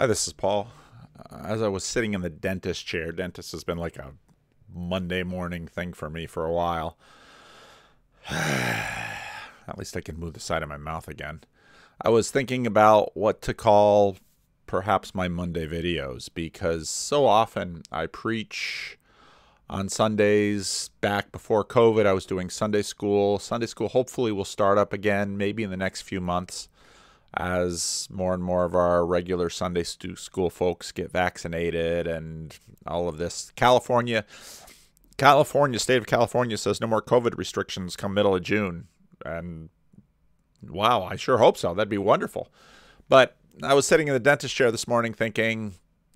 Hi, this is Paul. Uh, as I was sitting in the dentist chair, dentist has been like a Monday morning thing for me for a while. At least I can move the side of my mouth again. I was thinking about what to call perhaps my Monday videos because so often I preach on Sundays. Back before COVID, I was doing Sunday school. Sunday school hopefully will start up again, maybe in the next few months as more and more of our regular Sunday school folks get vaccinated and all of this. California, California, state of California says no more COVID restrictions come middle of June. And wow, I sure hope so. That'd be wonderful. But I was sitting in the dentist chair this morning thinking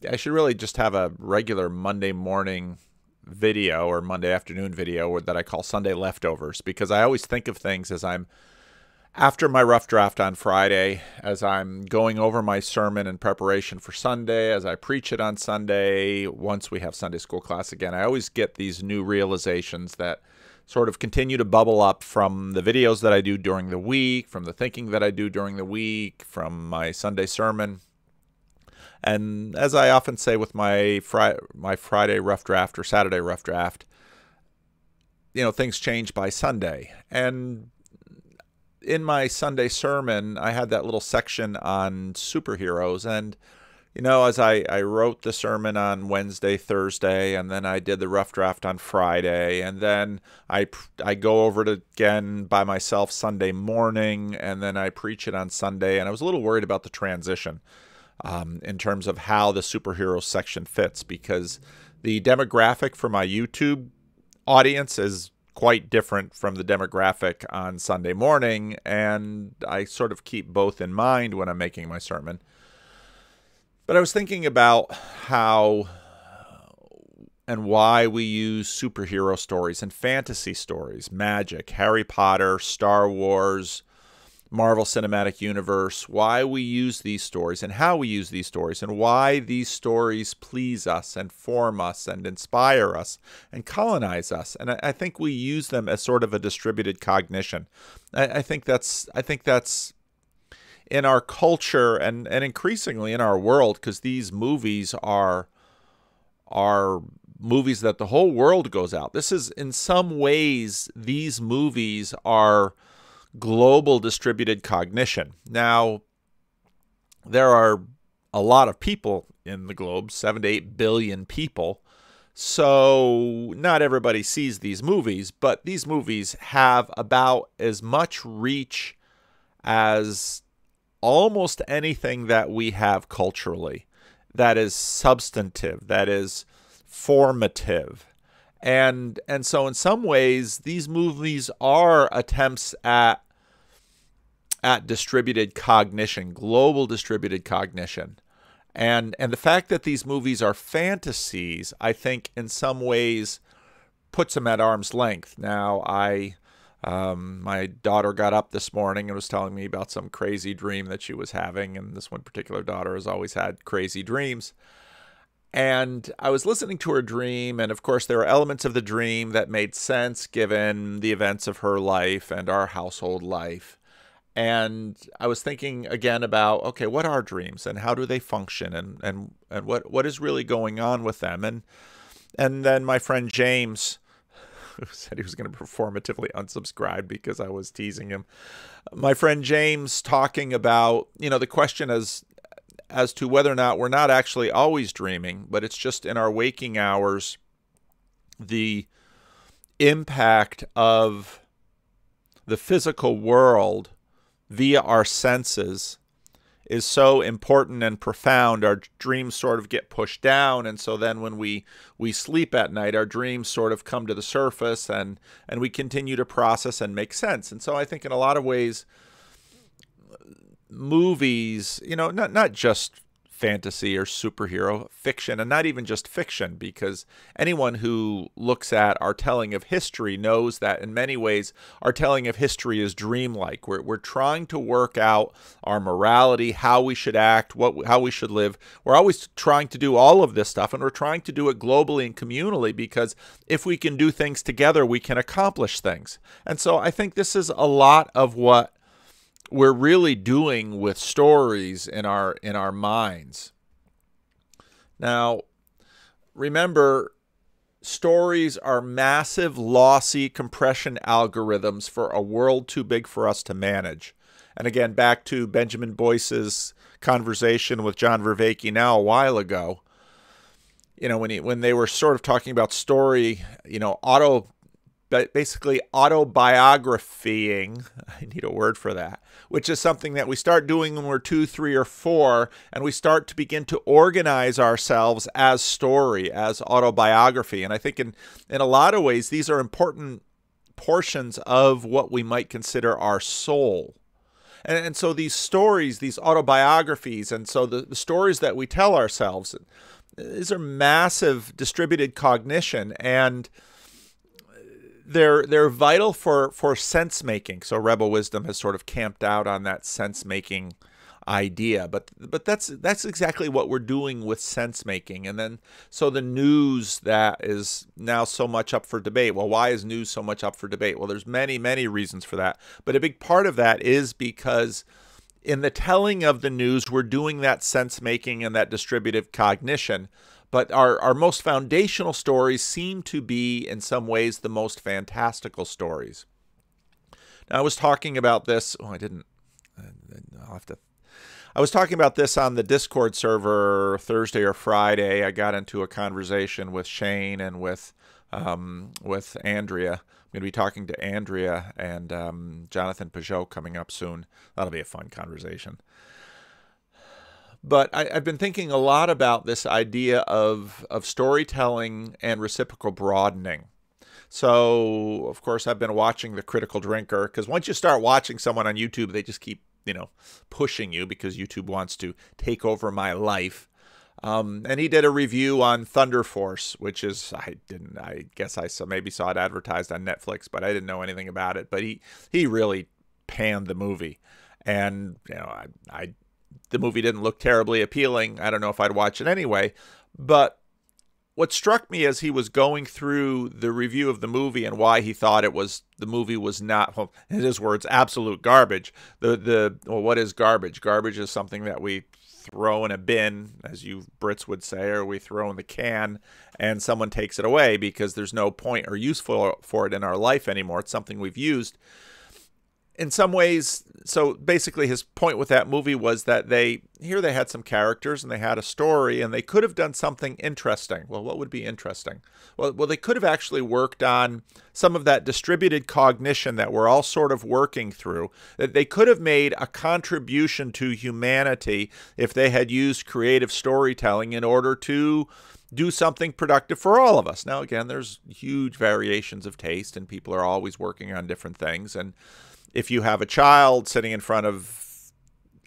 I should really just have a regular Monday morning video or Monday afternoon video that I call Sunday leftovers because I always think of things as I'm after my rough draft on Friday, as I'm going over my sermon in preparation for Sunday, as I preach it on Sunday, once we have Sunday school class again, I always get these new realizations that sort of continue to bubble up from the videos that I do during the week, from the thinking that I do during the week, from my Sunday sermon. And as I often say with my fri- my Friday rough draft or Saturday rough draft, you know, things change by Sunday. And in my Sunday sermon, I had that little section on superheroes. And, you know, as I, I wrote the sermon on Wednesday, Thursday, and then I did the rough draft on Friday, and then I, I go over it again by myself Sunday morning, and then I preach it on Sunday. And I was a little worried about the transition um, in terms of how the superhero section fits because the demographic for my YouTube audience is quite different from the demographic on Sunday morning, and I sort of keep both in mind when I'm making my sermon. But I was thinking about how and why we use superhero stories and fantasy stories, magic, Harry Potter, Star Wars, Marvel Cinematic Universe, why we use these stories and how we use these stories, and why these stories please us and form us and inspire us and colonize us. And I, think we use them as sort of a distributed cognition. I, I think that's I think that's in our culture and, and increasingly in our world, because these movies are are movies that the whole world goes out. This is in some ways these movies are global distributed cognition. Now, there are a lot of people in the globe, 7 to 8 billion people. So, not everybody sees these movies, but these movies have about as much reach as almost anything that we have culturally that is substantive, that is formative, and and so in some ways these movies are attempts at at distributed cognition global distributed cognition. And and the fact that these movies are fantasies i think in some ways puts them at arm's length. Now i um, my daughter got up this morning and was telling me about some crazy dream that she was having and this one particular daughter has always had crazy dreams and I was listening to her dream, and of course, there were elements of the dream that made sense given the events of her life and our household life. And I was thinking again about okay, what are dreams and how do they function, and and and what what is really going on with them, and and then my friend James who said he was going to performatively unsubscribe because I was teasing him. My friend James talking about, you know, the question as as to whether or not we're not actually always dreaming, but it's just in our waking hours the impact of the physical world via our senses is so important and profound. Our dreams sort of get pushed down and so then when we we sleep at night our dreams sort of come to the surface and and we continue to process and make sense. And so i think in a lot of ways movies, you know, not not just fantasy or superhero fiction and not even just fiction because anyone who looks at our telling of history knows that in many ways our telling of history is dreamlike. We're, we're trying to work out our morality how we should act what how we should live. We're always trying to do all of this stuff and we're trying to do it globally and communally because if we can do things together we can accomplish things. And so i think this is a lot of what we're really doing with stories in our in our minds Now, remember, stories are massive, lossy compression algorithms for a world too big for us to manage. And again, back to Benjamin Boyce's conversation with John Vervaeke now a while ago. You know, when he, when they were sort of talking about story, you know, auto basically autobiographying. I need a word for that, which is something that we start doing when we're two, three, or four, and we start to begin to organize ourselves as story, as autobiography. And I think in, in a lot of ways, these are important portions of what we might consider our soul. And, and so these stories, these autobiographies, and so the, the stories that we tell ourselves, these are massive distributed cognition. And they're they're vital for for sense making. So Rebel Wisdom has sort of camped out on that sense making idea, but but that's that's exactly what we're doing with sense making. And then so the news that is now so much up for debate. Well, why is news so much up for debate? Well, there's many many reasons for that, but a big part of that is because in the telling of the news, we're doing that sense making and that distributive cognition but our, our most foundational stories seem to be, in some ways, the most fantastical stories. Now, I was talking about this. Oh, I didn't. I'll have to. I was talking about this on the Discord server Thursday or Friday. I got into a conversation with Shane and with um, with Andrea. I'm going to be talking to Andrea and um, Jonathan Pageau coming up soon. That'll be a fun conversation. But I, have been thinking a lot about this idea of, of storytelling and reciprocal broadening. So, of course, I've been watching The Critical Drinker because once you start watching someone on YouTube, they just keep, you know, pushing you because YouTube wants to take over my life. Um, and he did a review on Thunder Force, which is I didn't I guess I saw, maybe saw it advertised on Netflix, but I didn't know anything about it. But he he really panned the movie, and you know I I the movie didn't look terribly appealing. I don't know if I'd watch it anyway. But what struck me as he was going through the review of the movie and why he thought it was the movie was not well, in his words absolute garbage. The the well, what is garbage? Garbage is something that we throw in a bin, as you Brits would say, or we throw in the can and someone takes it away because there's no point or useful for it in our life anymore. It's something we've used in some ways, so basically his point with that movie was that they here they had some characters and they had a story and they could have done something interesting. Well, what would be interesting? Well, well they could have actually worked on some of that distributed cognition that we're all sort of working through. That they could have made a contribution to humanity if they had used creative storytelling in order to do something productive for all of us. Now, again, there's huge variations of taste and people are always working on different things and if you have a child sitting in front of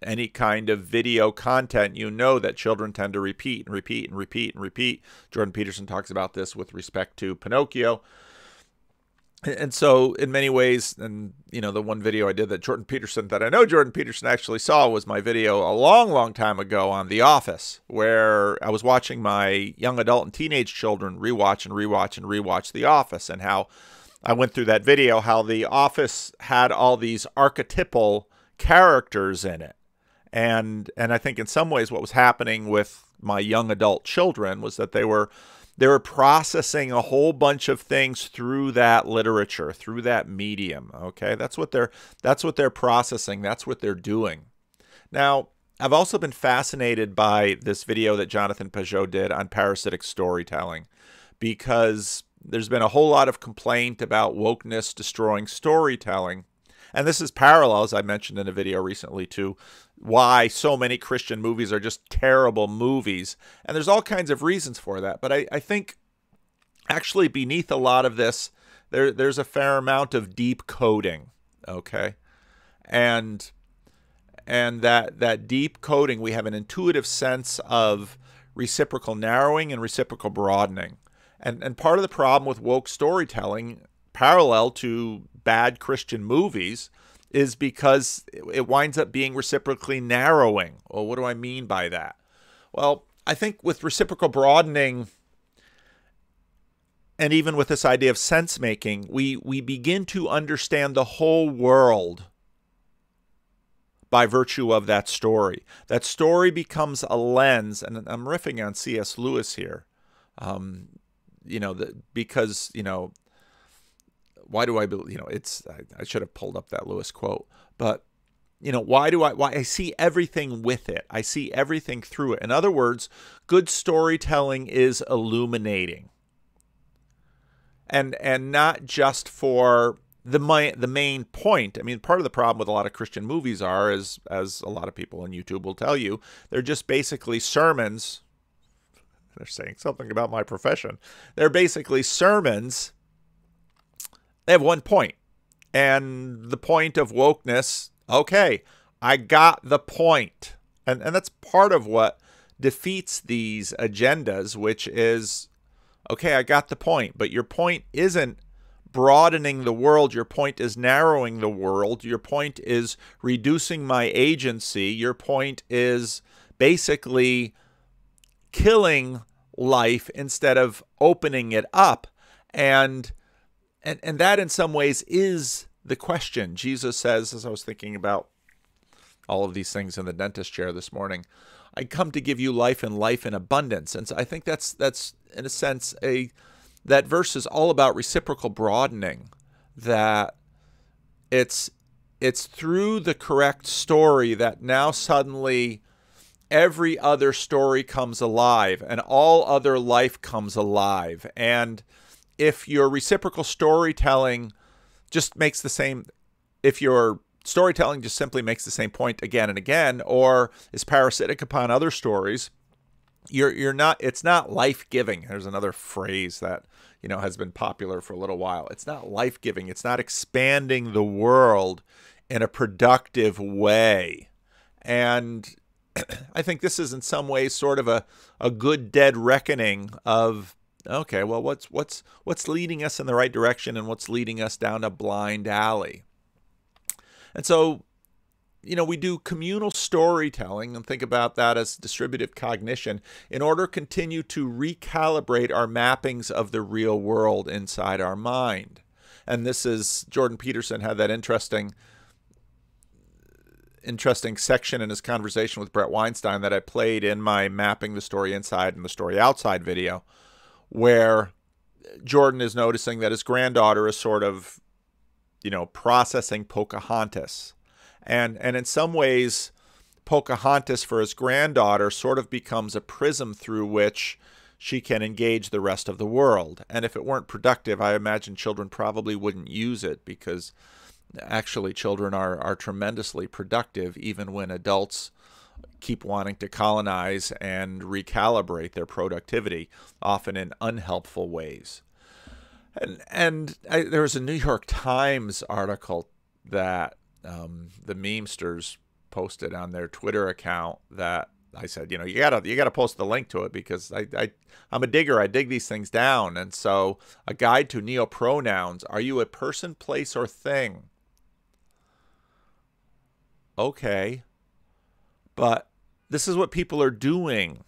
any kind of video content, you know that children tend to repeat and repeat and repeat and repeat. Jordan Peterson talks about this with respect to Pinocchio. And so, in many ways, and you know, the one video I did that Jordan Peterson, that I know Jordan Peterson actually saw, was my video a long, long time ago on The Office, where I was watching my young adult and teenage children rewatch and rewatch and rewatch The Office, and how I went through that video how the office had all these archetypal characters in it. And and I think in some ways what was happening with my young adult children was that they were they were processing a whole bunch of things through that literature, through that medium, okay? That's what they're that's what they're processing, that's what they're doing. Now, I've also been fascinated by this video that Jonathan Pageau did on parasitic storytelling because there's been a whole lot of complaint about wokeness destroying storytelling. And this is parallel, as I mentioned in a video recently, to why so many Christian movies are just terrible movies. And there's all kinds of reasons for that. But I, I think actually beneath a lot of this, there there's a fair amount of deep coding. Okay. And and that that deep coding, we have an intuitive sense of reciprocal narrowing and reciprocal broadening. And and part of the problem with woke storytelling, parallel to bad Christian movies, is because it winds up being reciprocally narrowing. Well, what do I mean by that? Well, I think with reciprocal broadening and even with this idea of sense making, we, we begin to understand the whole world by virtue of that story. That story becomes a lens, and I'm riffing on C.S. Lewis here. Um, you know, the, because you know, why do I believe? You know, it's I, I should have pulled up that Lewis quote, but you know why do i why i see everything with it i see everything through it in other words good storytelling is illuminating and and not just for the my, the main point. I mean, part of the problem with a lot of Christian movies are, as as a lot of people on YouTube will tell you, they're just basically sermons. They're saying something about my profession. They're basically sermons. They have one point, and the point of wokeness. Okay, I got the point, and and that's part of what defeats these agendas, which is, okay, I got the point, but your point isn't broadening the world. Your point is narrowing the world. Your point is reducing my agency. Your point is basically killing life instead of opening it up. And and and that in some ways is the question. Jesus says, as I was thinking about all of these things in the dentist chair this morning, I come to give you life and life in abundance. And so I think that's that's in a sense a that verse is all about reciprocal broadening that it's it's through the correct story that now suddenly every other story comes alive and all other life comes alive. And if your reciprocal storytelling just makes the same if your storytelling just simply makes the same point again and again or is parasitic upon other stories you're you're not it's not life-giving. There's another phrase that you know has been popular for a little while. It's not life-giving. It's not expanding the world in a productive way. And i think this is in some ways sort of a, a good dead reckoning of okay well what's what's what's leading us in the right direction and what's leading us down a blind alley and so you know, we do communal storytelling and think about that as distributive cognition in order to continue to recalibrate our mappings of the real world inside our mind. And this is Jordan Peterson had that interesting interesting section in his conversation with Bret Weinstein that I played in my mapping the story inside and the story outside video where Jordan is noticing that his granddaughter is sort of you know processing Pocahontas and and in some ways Pocahontas for his granddaughter sort of becomes a prism through which she can engage the rest of the world. And if it weren't productive, I imagine children probably wouldn't use it because actually children are, are tremendously productive even when adults keep wanting to colonize and recalibrate their productivity, often in unhelpful ways. And, and I, there was a New York Times article that um, the memesters posted on their Twitter account that I said, you know, you gotta you gotta post the link to it because I, I I'm a digger. I dig these things down, and so a guide to neopronouns. Are you a person, place, or thing? Okay, but this is what people are doing,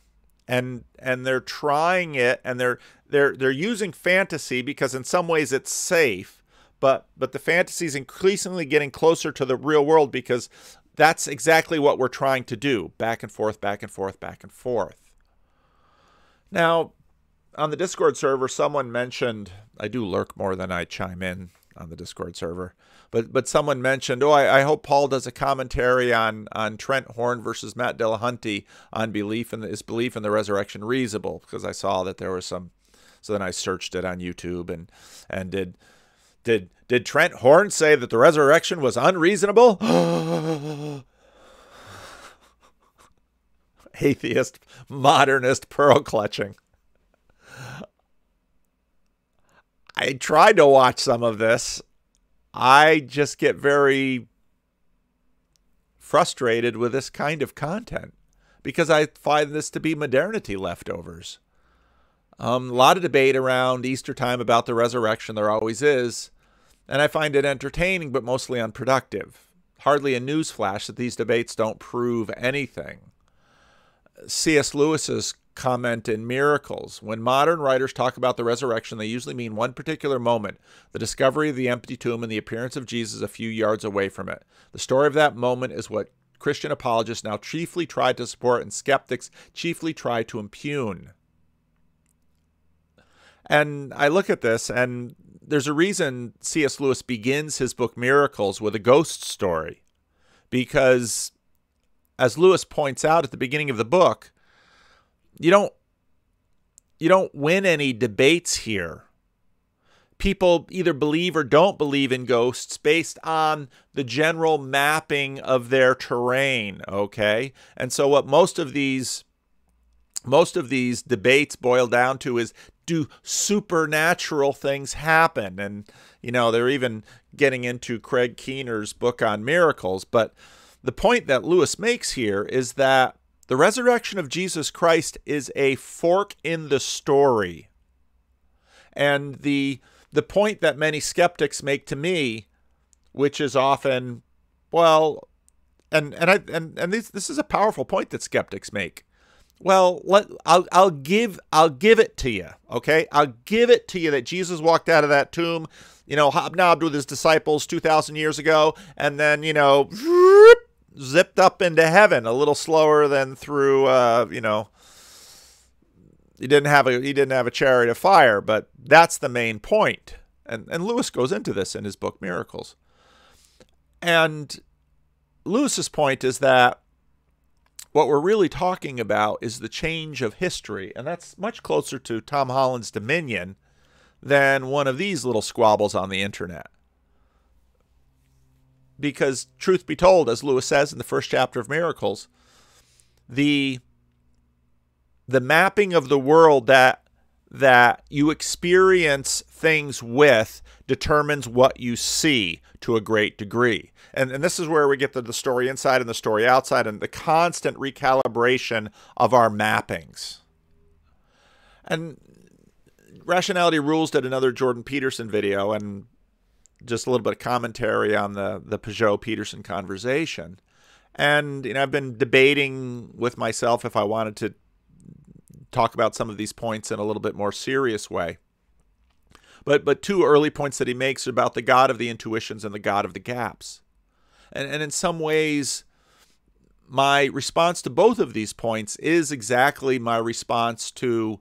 and and they're trying it, and they're they're they're using fantasy because in some ways it's safe, but but the fantasy is increasingly getting closer to the real world because that's exactly what we're trying to do. Back and forth back and forth back and forth. Now on the discord server someone mentioned i do lurk more than i chime in on the discord server but but someone mentioned oh i, I hope paul does a commentary on on trent horn versus matt dillahunty on belief in the, his belief in the resurrection reasonable because i saw that there was some so then i searched it on youtube and and did did did Trent Horn say that the resurrection was unreasonable? Atheist, modernist, pearl clutching. I tried to watch some of this. I just get very frustrated with this kind of content because I find this to be modernity leftovers. Um, a lot of debate around Easter time about the resurrection. There always is and I find it entertaining but mostly unproductive. Hardly a newsflash that these debates don't prove anything. C.S. Lewis's comment in Miracles when modern writers talk about the resurrection, they usually mean one particular moment the discovery of the empty tomb and the appearance of Jesus a few yards away from it. The story of that moment is what Christian apologists now chiefly try to support and skeptics chiefly try to impugn. And I look at this, and there's a reason C.S. Lewis begins his book Miracles with a ghost story. Because, as Lewis points out at the beginning of the book, you don't you don't win any debates here. People either believe or don't believe in ghosts based on the general mapping of their terrain, okay? And so what most of these most of these debates boil down to is do supernatural things happen? And, you know, they're even getting into Craig Keener's book on miracles. But the point that Lewis makes here is that the resurrection of Jesus Christ is a fork in the story. And the the point that many skeptics make to me, which is often, well, and and I and and this this is a powerful point that skeptics make. Well, let I'll I'll give I'll give it to you. Okay, I'll give it to you that Jesus walked out of that tomb, you know, hobnobbed with his disciples two thousand years ago, and then you know, zipped up into heaven a little slower than through, uh, you know. He didn't have a he didn't have a chariot of fire, but that's the main point. And and Lewis goes into this in his book Miracles. And Lewis's point is that what we're really talking about is the change of history, and that's much closer to Tom Holland's Dominion than one of these little squabbles on the internet. Because, truth be told, as Lewis says in the first chapter of Miracles, the the mapping of the world that that you experience things with determines what you see to a great degree. And, and this is where we get the, the story inside and the story outside and the constant recalibration of our mappings. And Rationality Rules did another Jordan Peterson video and just a little bit of commentary on the, the Pageau Peterson conversation. And you know, I've been debating with myself if I wanted to talk about some of these points in a little bit more serious way. But but two early points that he makes about the God of the intuitions and the God of the gaps. And and in some ways my response to both of these points is exactly my response to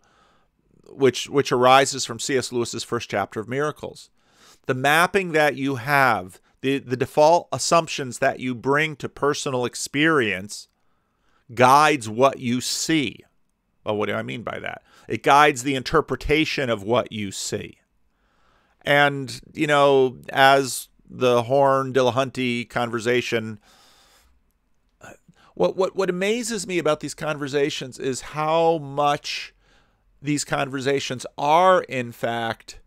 which which arises from C.S. Lewis's first chapter of Miracles. The mapping that you have, the, the default assumptions that you bring to personal experience guides what you see. Well, what do I mean by that? It guides the interpretation of what you see. And, you know, as the Horn Dillahunty conversation, what, what, what amazes me about these conversations is how much these conversations are, in fact,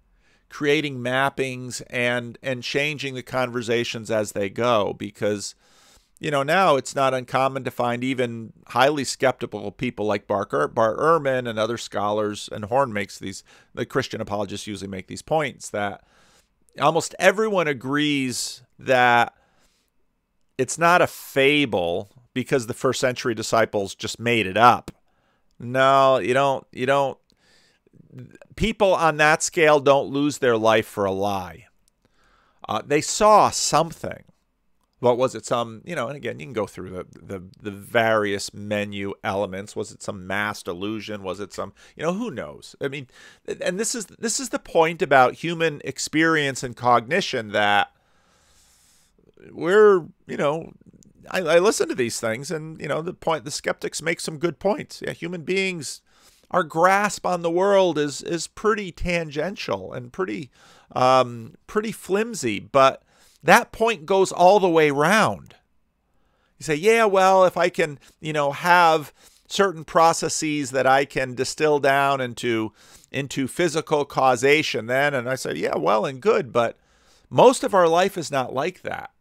creating mappings and and changing the conversations as they go because you know, now it's not uncommon to find even highly skeptical people like Bart, er, Bart Ehrman and other scholars, and Horn makes these, the Christian apologists usually make these points that almost everyone agrees that it's not a fable because the first century disciples just made it up. No, you don't, you don't, people on that scale don't lose their life for a lie. Uh, they saw something what was it? Some you know, and again, you can go through the, the the various menu elements. Was it some masked illusion? Was it some you know who knows? I mean, and this is this is the point about human experience and cognition that we're you know I, I listen to these things and you know the point the skeptics make some good points. Yeah, human beings our grasp on the world is is pretty tangential and pretty um, pretty flimsy, but that point goes all the way round. You say, yeah, well, if I can, you know, have certain processes that I can distill down into into physical causation then and I said, yeah, well and good, but most of our life is not like that.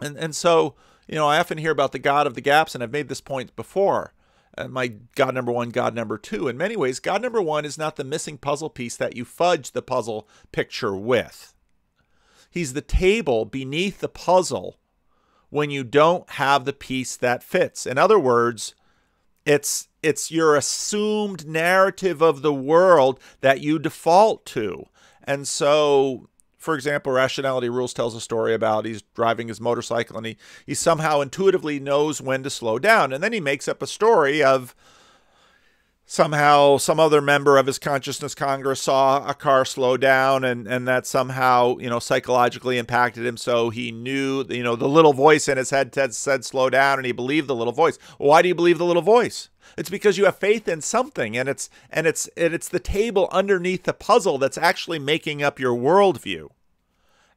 And and so, you know, I often hear about the God of the gaps and I've made this point before. Uh, my God number one, God number two. In many ways, God number one is not the missing puzzle piece that you fudge the puzzle picture with. He's the table beneath the puzzle when you don't have the piece that fits. In other words, it's it's your assumed narrative of the world that you default to. And so for example, Rationality Rules tells a story about he's driving his motorcycle and he, he somehow intuitively knows when to slow down. And then he makes up a story of somehow some other member of his consciousness congress saw a car slow down and and that somehow you know psychologically impacted him. So he knew you know the little voice in his head said, said slow down and he believed the little voice. Why do you believe the little voice? It's because you have faith in something and it's and it's and it's the table underneath the puzzle that's actually making up your worldview.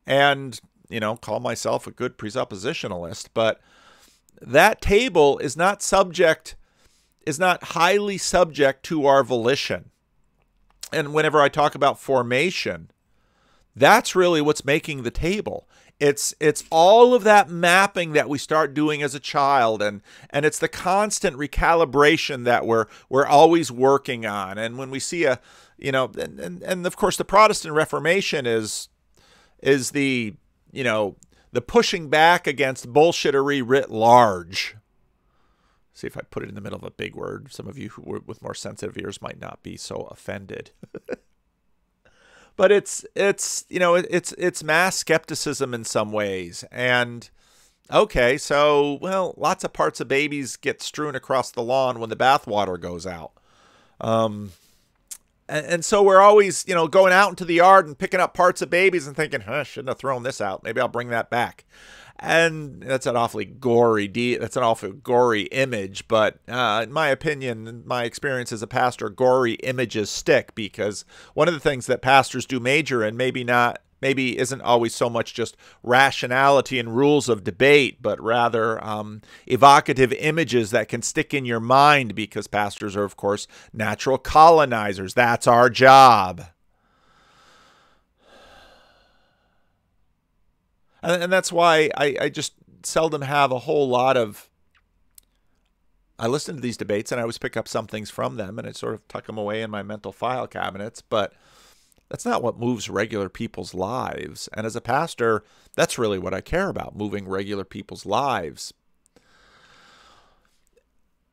And you know call myself a good presuppositionalist but that table is not subject is not highly subject to our volition. And whenever I talk about formation, that's really what's making the table. It's it's all of that mapping that we start doing as a child and and it's the constant recalibration that we're we're always working on. And when we see a you know and, and, and of course the Protestant Reformation is is the you know the pushing back against bullshittery writ large See if I put it in the middle of a big word. Some of you who were with more sensitive ears might not be so offended. but it's it's you know it's it's mass skepticism in some ways and okay so well lots of parts of babies get strewn across the lawn when the bathwater goes out um and, and, so we're always you know going out into the yard and picking up parts of babies and thinking huh shouldn't have thrown this out. Maybe i'll bring that back. And that's an awfully gory de- that's an awfully gory image but uh, in my opinion my experience as a pastor gory images stick because one of the things that pastors do major and maybe not maybe isn't always so much just rationality and rules of debate, but rather um, evocative images that can stick in your mind because pastors are, of course, natural colonizers. That's our job. and, and that's why I, I just seldom have a whole lot of I listen to these debates and I always pick up some things from them and I sort of tuck them away in my mental file cabinets, but that's not what moves regular people's lives. And as a pastor, that's really what I care about, moving regular people's lives.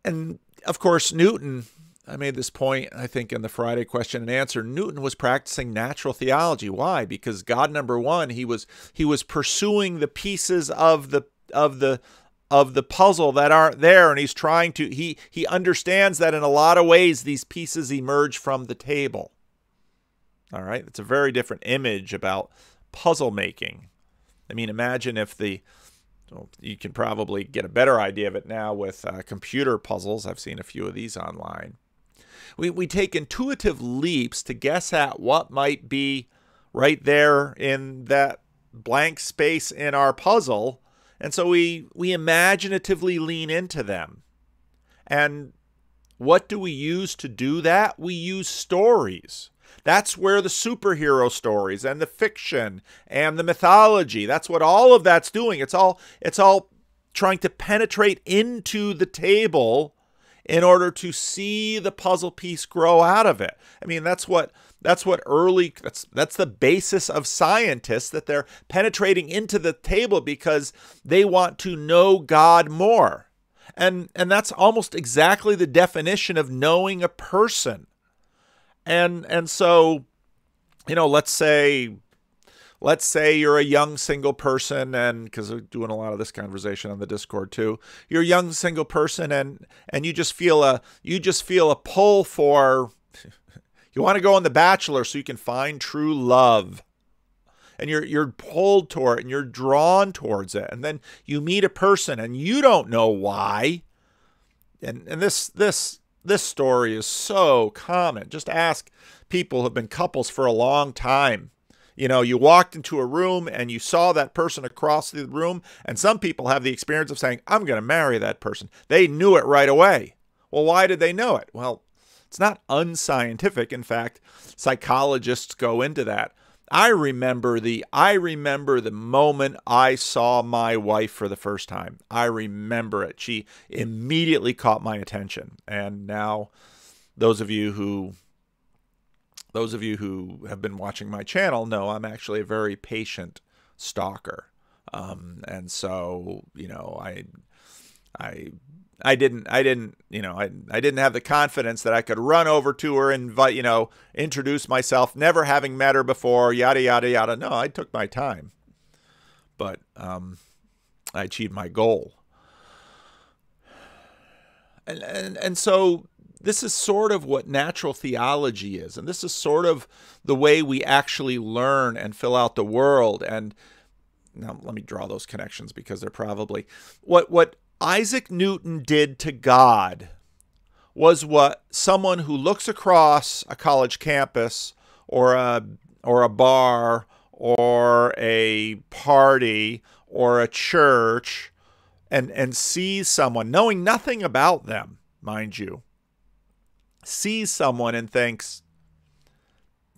And of course, Newton I made this point, I think, in the Friday question and answer. Newton was practicing natural theology. Why? Because God number one, he was he was pursuing the pieces of the of the of the puzzle that aren't there, and he's trying to he he understands that in a lot of ways these pieces emerge from the table. All right, it's a very different image about puzzle making. I mean, imagine if the well, you can probably get a better idea of it now with uh, computer puzzles. I've seen a few of these online we, we take intuitive leaps to guess at what might be right there in that blank space in our puzzle. And so we, we imaginatively lean into them. And what do we use to do that? We use stories. That's where the superhero stories and the fiction and the mythology, that's what all of that's doing. It's all it's all trying to penetrate into the table in order to see the puzzle piece grow out of it. I mean, that's what that's what early that's that's the basis of scientists that they're penetrating into the table because they want to know God more. And and that's almost exactly the definition of knowing a person. And and so you know, let's say let's say you're a young single person and because we're doing a lot of this conversation on the discord too you're a young single person and and you just feel a you just feel a pull for you want to go on the bachelor so you can find true love. And you're you're pulled toward it and you're drawn towards it. And then you meet a person and you don't know why. And and this this this story is so common just ask people who have been couples for a long time you know, you walked into a room and you saw that person across the room, and some people have the experience of saying, I'm going to marry that person. They knew it right away. Well, why did they know it? Well, it's not unscientific. In fact, psychologists go into that. I remember the I remember the moment I saw my wife for the first time. I remember it. She immediately caught my attention. And now those of you who those of you who have been watching my channel know I'm actually a very patient stalker. Um, and so, you know, I, I, I didn't I didn't you know I I didn't have the confidence that I could run over to her and invite you know introduce myself never having met her before yada yada yada. No I took my time. But um, I achieved my goal. And and and so this is sort of what natural theology is and this is sort of the way we actually learn and fill out the world. And now let me draw those connections because they're probably what what Isaac Newton did to God was what someone who looks across a college campus or a or a bar or a party or a church and and sees someone knowing nothing about them, mind you, sees someone and thinks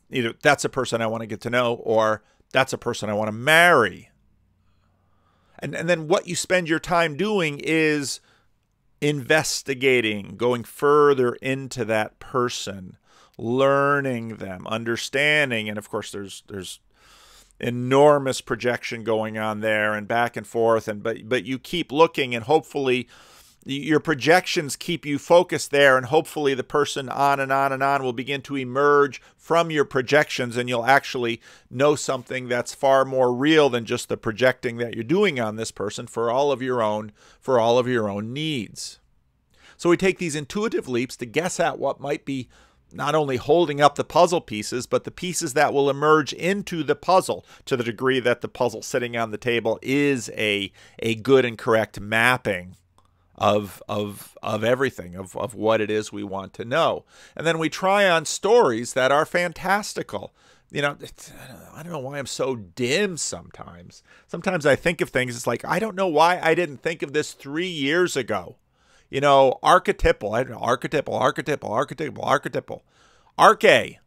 either that's a person I want to get to know or that's a person I want to marry. And, and then what you spend your time doing is investigating, going further into that person, learning them, understanding, and of course there's there's enormous projection going on there and back and forth and but but you keep looking and hopefully your projections keep you focused there and hopefully the person on and on and on will begin to emerge from your projections and you'll actually know something that's far more real than just the projecting that you're doing on this person for all of your own for all of your own needs. So we take these intuitive leaps to guess at what might be not only holding up the puzzle pieces, but the pieces that will emerge into the puzzle to the degree that the puzzle sitting on the table is a, a good and correct mapping of of of everything of of what it is we want to know. And then we try on stories that are fantastical. You know i don't know why i'm so dim sometimes. Sometimes i think of things it's like i don't know why i didn't think of this 3 years ago. You know archetypal i don't know archetypal archetypal archetypal archetypal. Arche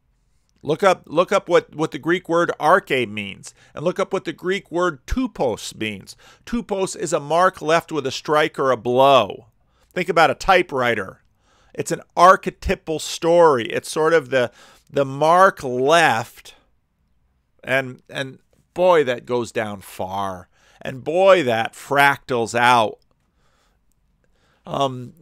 Look up look up what, what the Greek word arche means and look up what the Greek word tupos means. Tupos is a mark left with a strike or a blow. Think about a typewriter. It's an archetypal story. It's sort of the the mark left and and boy that goes down far. And boy that fractals out. Um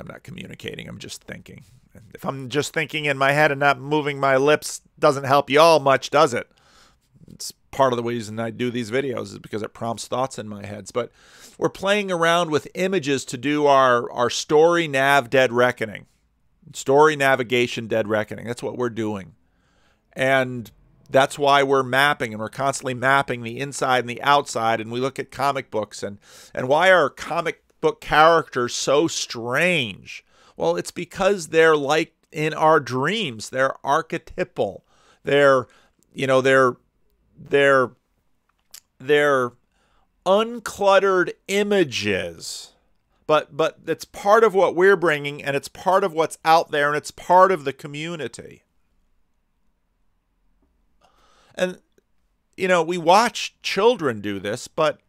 I'm not communicating, I'm just thinking. If I'm just thinking in my head and not moving my lips, doesn't help you all much, does it? It's part of the reason I do these videos is because it prompts thoughts in my heads. But we're playing around with images to do our, our story nav dead reckoning. Story navigation dead reckoning. That's what we're doing. And that's why we're mapping and we're constantly mapping the inside and the outside and we look at comic books and and why are comic book characters so strange well, it's because they're like in our dreams. They're archetypal. They're, you know, they're they're they're uncluttered images. But but it's part of what we're bringing and it's part of what's out there and it's part of the community. And you know, we watch children do this, but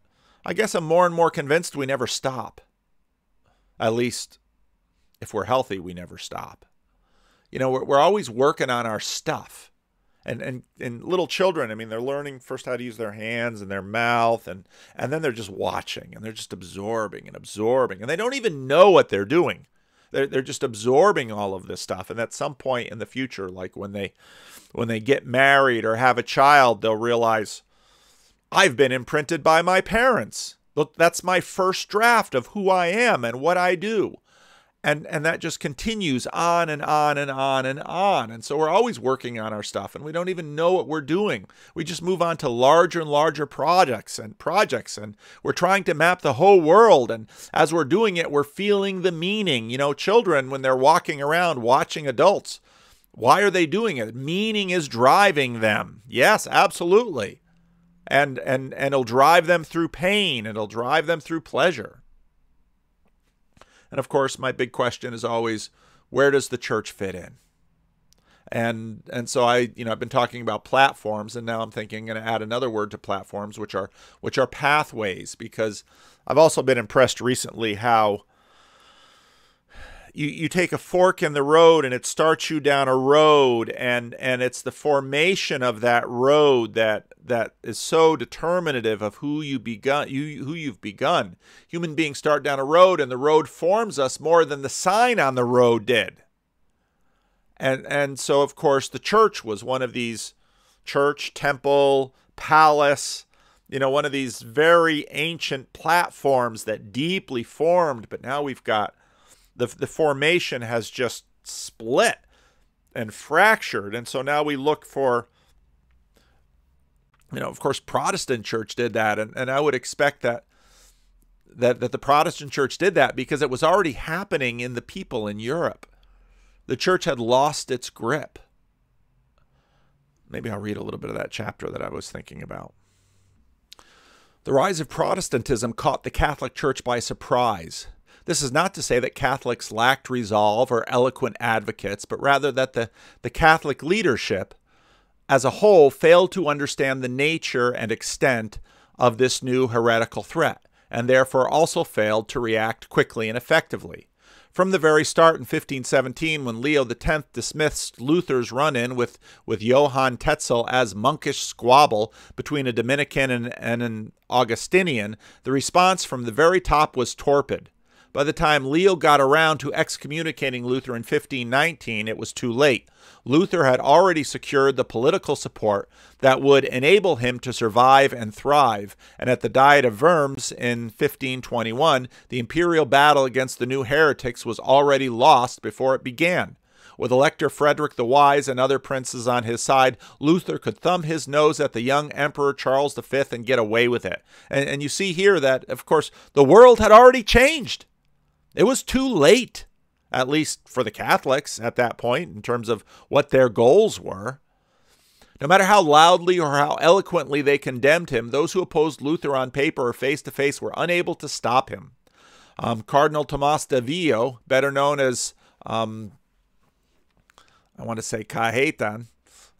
I guess I'm more and more convinced we never stop. At least if we're healthy, we never stop. You know, we're, we're always working on our stuff. And, and and little children, I mean, they're learning first how to use their hands and their mouth, and and then they're just watching and they're just absorbing and absorbing, and they don't even know what they're doing. They're they're just absorbing all of this stuff, and at some point in the future, like when they when they get married or have a child, they'll realize I've been imprinted by my parents. Look, that's my first draft of who I am and what I do and and that just continues on and on and on and on. And so we're always working on our stuff and we don't even know what we're doing. We just move on to larger and larger projects and projects and we're trying to map the whole world. And as we're doing it we're feeling the meaning. You know children when they're walking around watching adults why are they doing it? Meaning is driving them. Yes absolutely. And and and it'll drive them through pain it'll drive them through pleasure and of course, my big question is always, where does the church fit in? And and so I, you know, I've been talking about platforms, and now I'm thinking I'm going to add another word to platforms, which are which are pathways, because I've also been impressed recently how you, you take a fork in the road and it starts you down a road and and it's the formation of that road that that is so determinative of who you begun you who you've begun. Human beings start down a road and the road forms us more than the sign on the road did. And and so of course the church was one of these church temple palace you know one of these very ancient platforms that deeply formed but now we've got the, the formation has just split and fractured. And so now we look for, you know, of course, Protestant church did that. And, and I would expect that, that, that the Protestant church did that because it was already happening in the people in Europe. The church had lost its grip. Maybe I'll read a little bit of that chapter that I was thinking about. The rise of Protestantism caught the Catholic Church by surprise. This is not to say that Catholics lacked resolve or eloquent advocates, but rather that the, the Catholic leadership as a whole failed to understand the nature and extent of this new heretical threat, and therefore also failed to react quickly and effectively. From the very start in 1517, when Leo X dismissed Luther's run in with, with Johann Tetzel as monkish squabble between a Dominican and, and an Augustinian, the response from the very top was torpid. By the time Leo got around to excommunicating Luther in 1519, it was too late. Luther had already secured the political support that would enable him to survive and thrive, and at the Diet of Worms in 1521, the imperial battle against the new heretics was already lost before it began. With Elector Frederick the Wise and other princes on his side, Luther could thumb his nose at the young Emperor Charles V and get away with it. And, and you see here that, of course, the world had already changed. It was too late, at least for the Catholics at that point, in terms of what their goals were. No matter how loudly or how eloquently they condemned him, those who opposed Luther on paper or face to face were unable to stop him. Um, Cardinal Tomas de Vio, better known as, um, I want to say Cajetan,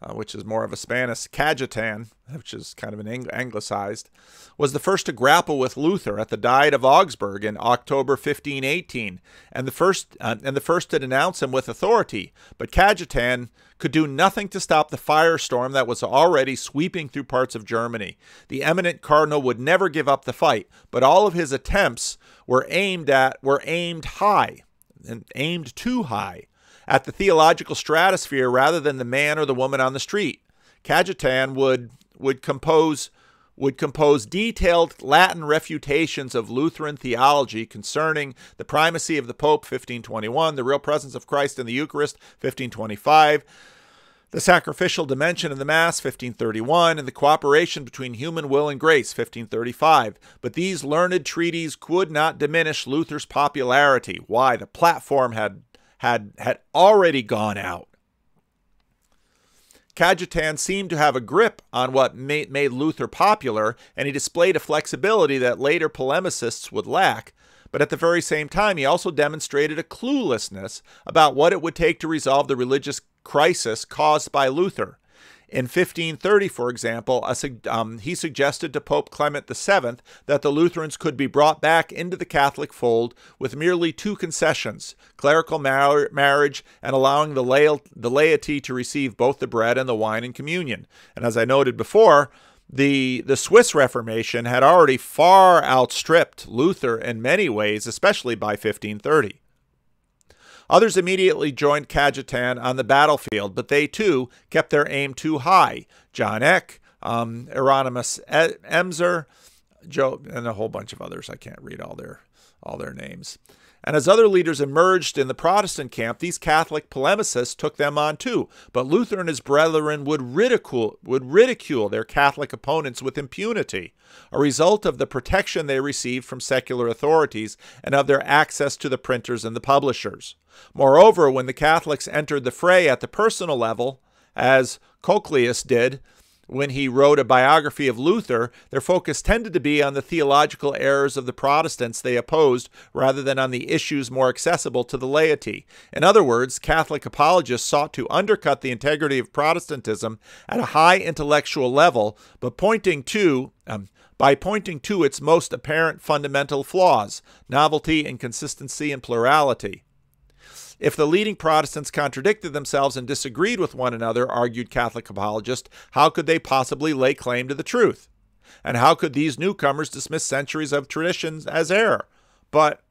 uh, which is more of a Spanish, Cajetan, which is kind of an ang- anglicized, was the first to grapple with Luther at the Diet of Augsburg in October 1518, and the first uh, and the first to denounce him with authority. But Cajetan could do nothing to stop the firestorm that was already sweeping through parts of Germany. The eminent cardinal would never give up the fight, but all of his attempts were aimed at were aimed high and aimed too high at the theological stratosphere rather than the man or the woman on the street. Cajetan would would compose would compose detailed Latin refutations of Lutheran theology concerning the primacy of the Pope 1521, the real presence of Christ in the Eucharist 1525, the sacrificial dimension of the Mass 1531, and the cooperation between human will and grace 1535. But these learned treaties could not diminish Luther's popularity. Why? The platform had had had already gone out. Cajetan seemed to have a grip on what made, made Luther popular, and he displayed a flexibility that later polemicists would lack. But at the very same time, he also demonstrated a cluelessness about what it would take to resolve the religious crisis caused by Luther. In 1530, for example, um, he suggested to Pope Clement VII that the Lutherans could be brought back into the Catholic fold with merely two concessions clerical mar- marriage and allowing the, la- the laity to receive both the bread and the wine in communion. And as I noted before, the, the Swiss Reformation had already far outstripped Luther in many ways, especially by 1530. Others immediately joined Cajetan on the battlefield, but they too kept their aim too high. John Eck, um, Emser, Joe, and a whole bunch of others. I can't read all their all their names. And as other leaders emerged in the Protestant camp, these Catholic polemicists took them on too. But Luther and his brethren would ridicule, would ridicule their Catholic opponents with impunity, a result of the protection they received from secular authorities and of their access to the printers and the publishers. Moreover, when the Catholics entered the fray at the personal level, as Cochlaeus did, when he wrote a biography of Luther, their focus tended to be on the theological errors of the Protestants they opposed rather than on the issues more accessible to the laity. In other words, Catholic apologists sought to undercut the integrity of Protestantism at a high intellectual level, but pointing to um, by pointing to its most apparent fundamental flaws novelty, inconsistency, and plurality. If the leading Protestants contradicted themselves and disagreed with one another, argued Catholic apologists, how could they possibly lay claim to the truth? And how could these newcomers dismiss centuries of traditions as error? But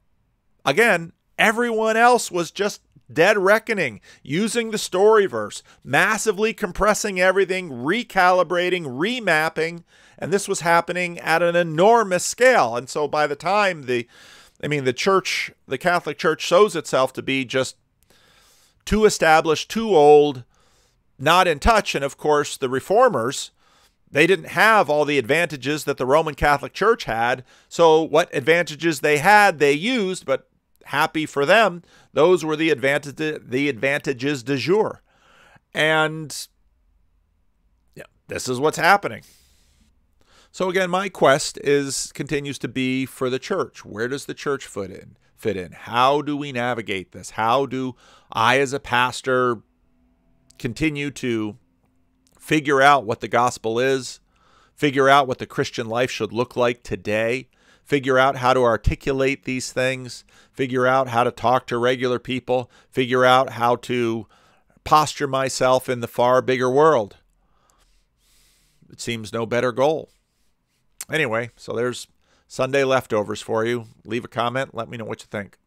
again, everyone else was just dead reckoning, using the story verse, massively compressing everything, recalibrating, remapping, and this was happening at an enormous scale. And so by the time the I mean the church, the Catholic Church shows itself to be just too established, too old, not in touch, and of course the reformers they didn't have all the advantages that the Roman Catholic Church had. So, what advantages they had, they used, but happy for them, those were the advantage the advantages de jour. And yeah, this is what's happening. So again, my quest is continues to be for the church. Where does the church fit in? Fit in? How do we navigate this? How do I as a pastor continue to figure out what the gospel is, figure out what the Christian life should look like today, figure out how to articulate these things, figure out how to talk to regular people, figure out how to posture myself in the far bigger world. It seems no better goal. Anyway, so there's Sunday leftovers for you. Leave a comment. Let me know what you think.